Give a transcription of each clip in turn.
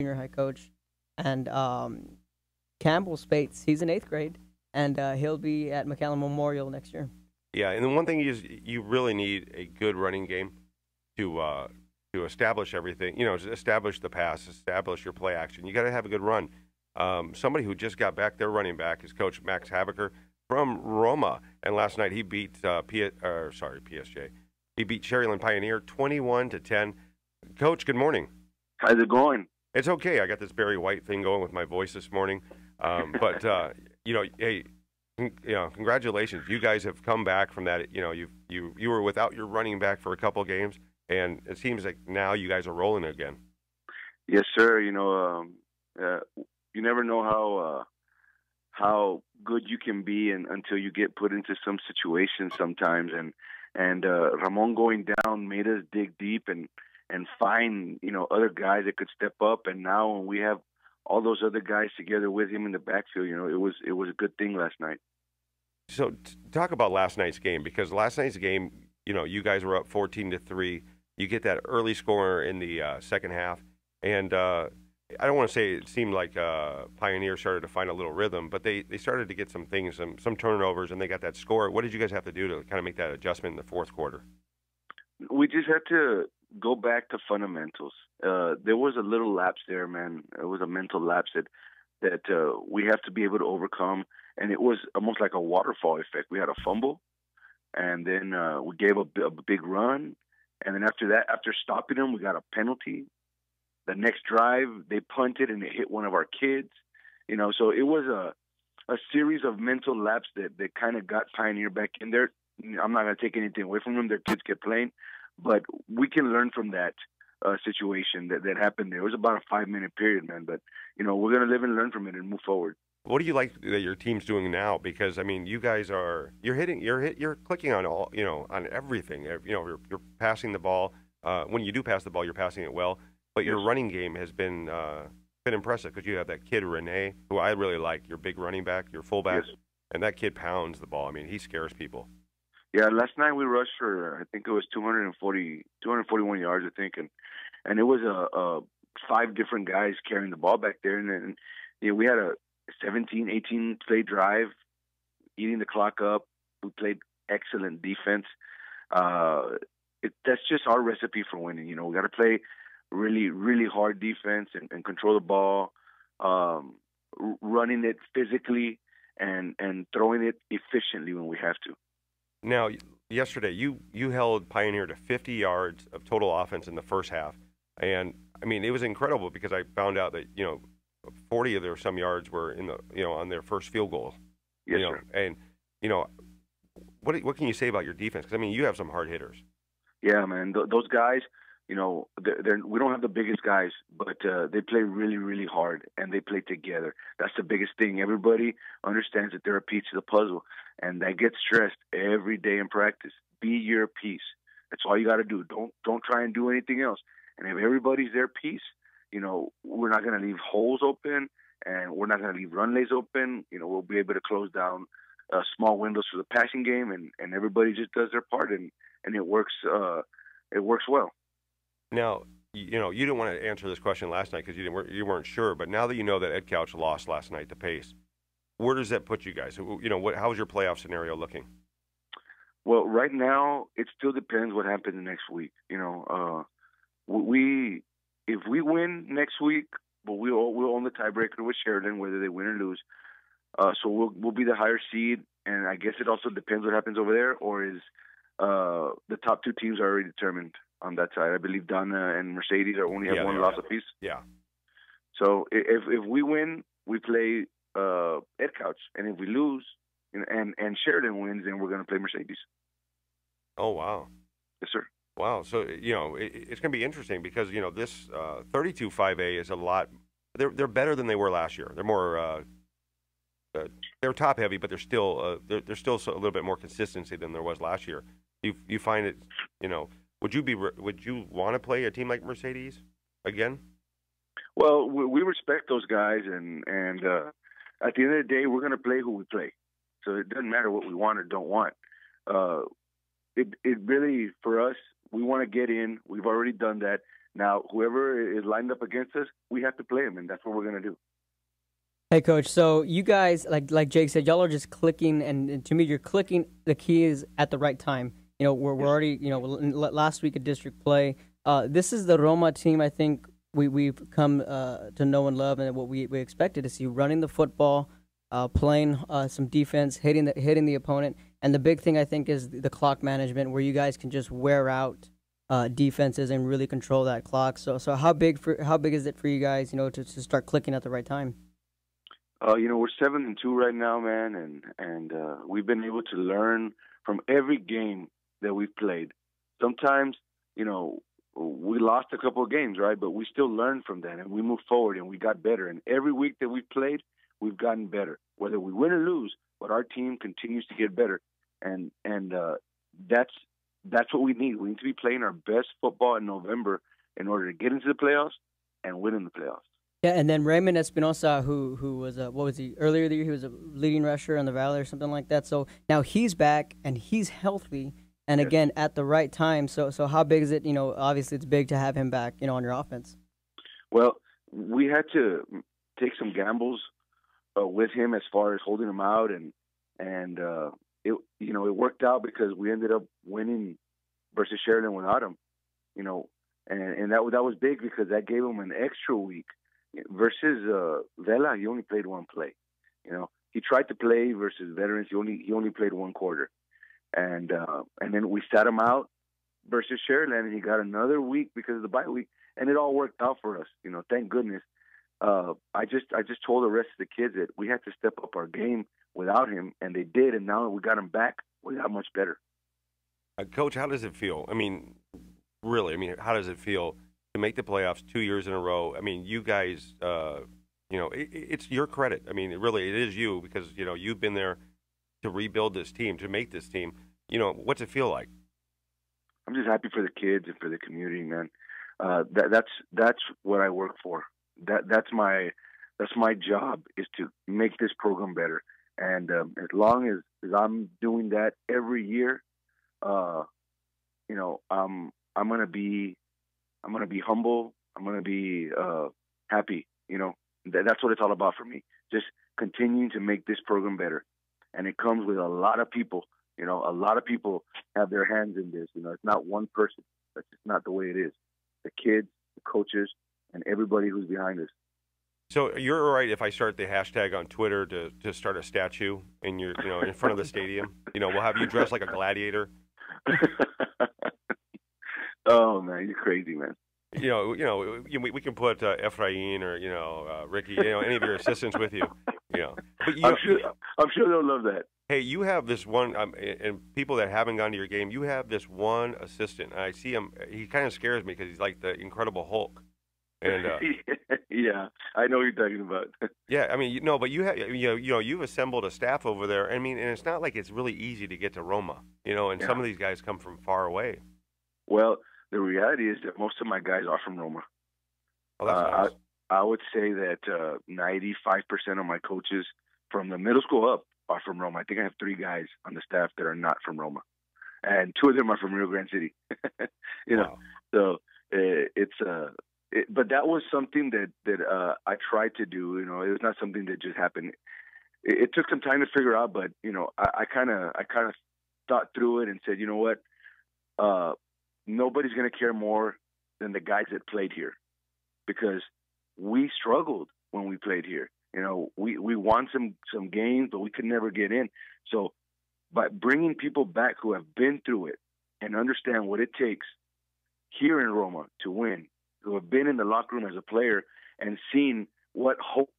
junior high coach, and um, Campbell Spates. He's in eighth grade, and uh, he'll be at McAllen Memorial next year. Yeah, and the one thing is you really need a good running game to uh, to establish everything. You know, establish the pass, establish your play action. You got to have a good run. Um, somebody who just got back, their running back is Coach Max Habecker from Roma, and last night he beat uh, P- or, sorry PSJ. He beat Sharyland Pioneer twenty-one to ten. Coach, good morning. How's it going? It's okay. I got this Barry White thing going with my voice this morning, um, but uh, you know, hey, you know, congratulations. You guys have come back from that. You know, you you you were without your running back for a couple games, and it seems like now you guys are rolling again. Yes, sir. You know, um, uh, you never know how uh, how good you can be and, until you get put into some situations sometimes. And and uh, Ramon going down made us dig deep and and find you know other guys that could step up. And now when we have all those other guys together with him in the backfield. You know, it was it was a good thing last night. So talk about last night's game because last night's game, you know, you guys were up fourteen to three. You get that early score in the uh, second half, and uh, I don't want to say it seemed like uh, Pioneer started to find a little rhythm, but they, they started to get some things, some some turnovers, and they got that score. What did you guys have to do to kind of make that adjustment in the fourth quarter? We just had to go back to fundamentals. Uh, there was a little lapse there, man. It was a mental lapse that that uh, we have to be able to overcome, and it was almost like a waterfall effect. We had a fumble, and then uh, we gave a, a big run, and then after that, after stopping them, we got a penalty. The next drive, they punted and it hit one of our kids. You know, so it was a a series of mental laps that that kind of got Pioneer back in there. I'm not going to take anything away from them. Their kids kept playing, but we can learn from that uh, situation that, that happened there. It was about a five minute period, man. But you know, we're gonna live and learn from it and move forward. What do you like that your team's doing now? Because I mean, you guys are you're hitting you're hit, you're clicking on all you know on everything. You know, you're, you're passing the ball. Uh, when you do pass the ball, you're passing it well. But your running game has been uh, been impressive because you have that kid Renee, who I really like. Your big running back, your fullback, yes. and that kid pounds the ball. I mean, he scares people. Yeah, last night we rushed for I think it was 240, 241 yards, I think, and and it was a, five different guys carrying the ball back there, and then you know, we had a 17, 18 play drive, eating the clock up. We played excellent defense. Uh, it, that's just our recipe for winning. You know, we got to play really, really hard defense and, and control the ball, um, running it physically and and throwing it efficiently when we have to. Now, yesterday you you held Pioneer to 50 yards of total offense in the first half, and I mean it was incredible because I found out that you know 40 of their some yards were in the you know on their first field goal. Yes, you know, sir. And you know what what can you say about your defense? Because I mean you have some hard hitters. Yeah, man. Th- those guys, you know, they're, they're, we don't have the biggest guys, but uh, they play really, really hard and they play together. That's the biggest thing. Everybody understands that they're a piece of the puzzle, and that gets stressed every day in practice. Be your piece. That's all you got to do. Don't don't try and do anything else. And if everybody's their piece, you know, we're not going to leave holes open, and we're not going to leave run lays open. You know, we'll be able to close down uh, small windows for the passing game, and and everybody just does their part, and and it works. Uh, it works well. Now, you know, you didn't want to answer this question last night because you didn't you weren't sure. But now that you know that Edcouch lost last night to Pace, where does that put you guys? You know, what how's your playoff scenario looking? Well, right now it still depends what happens next week. You know, uh, we if we win next week, but we'll we'll own the tiebreaker with Sharyland whether they win or lose. Uh, so we'll we'll be the higher seed, and I guess it also depends what happens over there, or is uh, the top two teams are already determined on that side. I believe Donna and Mercedes are only have Yeah, one loss apiece. Yeah. So if if we win, we play uh, Edcouch, and if we lose, and and, and Sharyland wins, then we're going to play Mercedes. Oh wow. Yes, sir. Wow. So you know, it, it's going to be interesting because you know this uh, 32 5A is a lot. They're they're better than they were last year. They're more. Uh, uh, they're top heavy, but they're still uh, they're, there's still a little bit more consistency than there was last year. You you find it, you know, would you be would you want to play a team like Mercedes again? Well, we, we respect those guys, and and uh, at the end of the day, we're going to play who we play. So it doesn't matter what we want or don't want. Uh, it it really for us, we want to get in. We've already done that. Now, whoever is lined up against us, we have to play them, and that's what we're going to do. Hey, coach. So you guys, like like Jake said, y'all are just clicking, and, and to me, you're clicking the keys at the right time. You know, we're, we're already, you know, last week at district play. Uh, this is the Roma team. I think we we've come uh, to know and love, and what we, we expected to see: running the football, uh, playing uh, some defense, hitting the hitting the opponent, and the big thing I think is the clock management, where you guys can just wear out uh, defenses and really control that clock. So so how big for how big is it for you guys? You know, to, to start clicking at the right time. Uh, you know, we're seven and two right now, man, and and uh, we've been able to learn from every game that we've played. Sometimes, you know, we lost a couple of games, right? But we still learned from that, and we moved forward, and we got better. And every week that we've played, we've gotten better. Whether we win or lose, but our team continues to get better, and and uh, that's that's what we need. We need to be playing our best football in November in order to get into the playoffs and win in the playoffs. Yeah, and then Raymond Espinosa, who who was a, what was he earlier the year? He was a leading rusher in the Valley or something like that. So now he's back and he's healthy, and again at the right time. So so how big is it? You know, obviously it's big to have him back. You know, on your offense. Well, we had to take some gambles uh, with him as far as holding him out, and and uh, it you know it worked out because we ended up winning versus Sharyland without him. You know, and and that that was big because that gave him an extra week versus uh, Vela, he only played one play. You know, he tried to play versus veterans. He only he only played one quarter, and uh, and then we sat him out versus Sharyland, and he got another week because of the bye week, and it all worked out for us. You know, thank goodness. Uh, I just I just told the rest of the kids that we had to step up our game without him, and they did. And now that we got him back, we got much better. Uh, Coach, how does it feel? I mean, really, I mean, how does it feel to make the playoffs two years in a row. I mean, you guys, uh, you know, it, it's your credit. I mean, really, it is you because you know you've been there to rebuild this team, to make this team. You know, what's it feel like? I'm just happy for the kids and for the community, man. Uh, that, that's that's what I work for. That that's my that's my job is to make this program better. And um, as long as, as I'm doing that every year, uh, you know, I'm I'm gonna be I'm to be humble. I'm to be uh, happy. You know, Th- that's what it's all about for me. Just continuing to make this program better. And it comes with a lot of people. You know, a lot of people have their hands in this. You know, it's not one person. That's just not the way it is. The kids, the coaches, and everybody who's behind us. So you're right if I start the hashtag on Twitter to, to start a statue in your you know in front of the stadium. You know, we'll have you dressed like a gladiator. Oh man, you're crazy, man. You know, you know, we, we can put uh, Efrain or you know uh, Ricky, you know, any of your assistants with you. Know, but you, I'm sure I'm sure they'll love that. Hey, you have this one, um, and people that haven't gone to your game, you have this one assistant. I see him; he kind of scares me because he's like the Incredible Hulk. And uh, yeah, I know what you're talking about. yeah, I mean, you know, but you have you know, you know, you've assembled a staff over there. I mean, and it's not like it's really easy to get to Roma, you know, and yeah. some of these guys come from far away. Well, the reality is that most of my guys are from Roma. Oh, that's uh, nice. I, would say that uh, 95% of my coaches from the middle school up are from Roma. I think I have three guys on the staff that are not from Roma, and two of them are from Rio Grande City. you know, wow. so uh, it's uh, it, but that was something that that uh, I tried to do. You know, it was not something that just happened. It, it took some time to figure out, but you know, I kind of I kind of thought through it and said, you know what, uh, nobody's going to care more than the guys that played here because we struggled when we played here. You know, we, we won some, some games, but we could never get in. So by bringing people back who have been through it and understand what it takes here in Roma to win, who have been in the locker room as a player and seen what hope.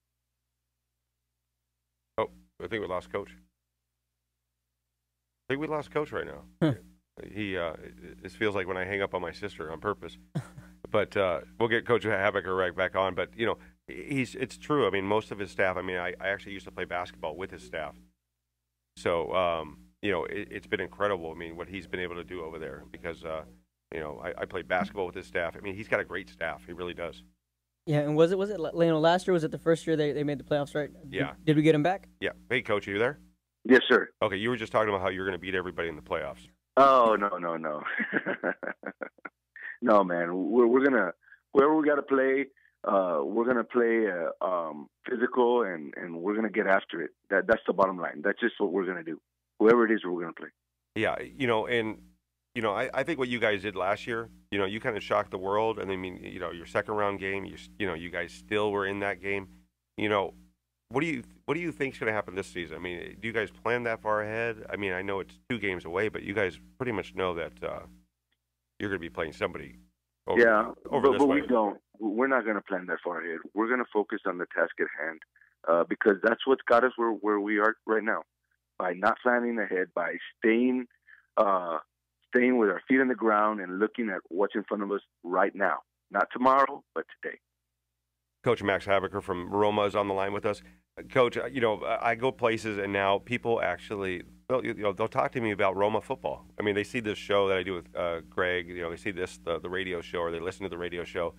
Oh, I think we lost coach. I think we lost coach right now. He uh, this feels like when I hang up on my sister on purpose. But uh, we'll get Coach Habecker right back on. But you know, he's it's true. I mean, most of his staff. I mean, I, I actually used to play basketball with his staff, so um, you know, it, has been incredible. I mean, what he's been able to do over there because uh, you know, I, I played basketball with his staff. I mean, he's got a great staff. He really does. Yeah, and was it was it you know last year? Was it the first year they, they made the playoffs? Right? Yeah. Did, did we get him back? Yeah. Hey, coach, are you there? Yes, sir. Okay, you were just talking about how you're going to beat everybody in the playoffs. Oh no no no, no man. We're we're gonna wherever we got to play, uh, we're gonna play uh, um, physical and and we're gonna get after it. That that's the bottom line. That's just what we're gonna do. Whoever it is, we're gonna play. Yeah, you know, and you know, I, I think what you guys did last year, you know, you kind of shocked the world, and I mean, you know, your second round game, you you know, you guys still were in that game. You know, what do you what do you think is going to happen this season? I mean, do you guys plan that far ahead? I mean, I know it's two games away, but you guys pretty much know that uh, you're going to be playing somebody. Over, yeah, over but, but way. we don't. We're not going to plan that far ahead. We're going to focus on the task at hand uh, because that's what's got us where where we are right now. By not planning ahead, by staying uh, staying with our feet on the ground and looking at what's in front of us right now, not tomorrow, but today. Coach Max Habecker from Roma is on the line with us. Coach, uh, you know, I go places and now people actually, they'll, you know, they'll talk to me about Roma football. I mean, they see this show that I do with uh, Greg. You know, they see this the, the radio show or they listen to the radio show.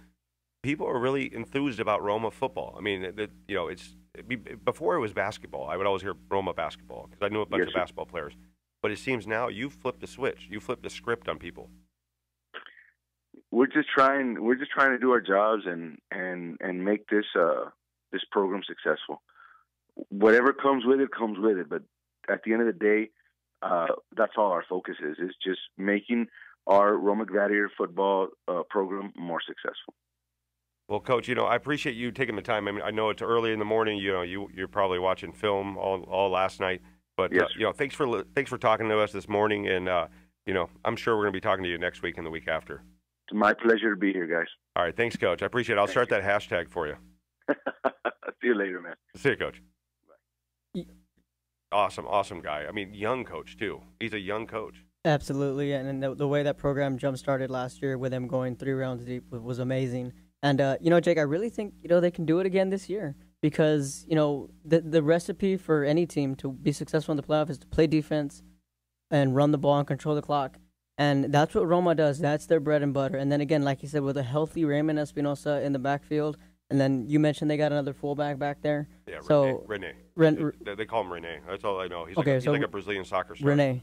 People are really enthused about Roma football. I mean, that you know, it's be- before it was basketball. I would always hear Roma basketball because I knew a bunch Yes, of basketball players. But it seems now you flipped the switch. You flipped the script on people. we're just trying we're just trying to do our jobs and and and make this uh this program successful whatever comes with it comes with it but at the end of the day uh that's all our focus is is just making our Roma Gladiator football uh, program more successful Well, Coach, you know, I appreciate you taking the time. I mean, I know it's early in the morning. You know, you you're probably watching film all all last night. But uh, Yes. you know, thanks for thanks for talking to us this morning, and uh, you know, I'm sure we're going to be talking to you next week and the week after. it's my pleasure to be here guys All right, thanks, Coach. I appreciate it. I'll Thank start that hashtag for you. see you later man See you, Coach. Y- Awesome, awesome guy. I mean, young coach too. He's a young coach. Absolutely, and, the, the way that program jump started last year with them going three rounds deep was, was amazing. And uh, you know, Jake, I really think you know they can do it again this year because you know the the recipe for any team to be successful in the playoff is to play defense and run the ball and control the clock. And that's what Roma does. That's their bread and butter. And then again, like you said, with a healthy Raymond Espinosa in the backfield, and then you mentioned they got another fullback back there. Yeah, So, Rene. Ren- They, they call him Rene. That's all I know. He's Okay, like a, he's so like a Brazilian soccer star. Renee.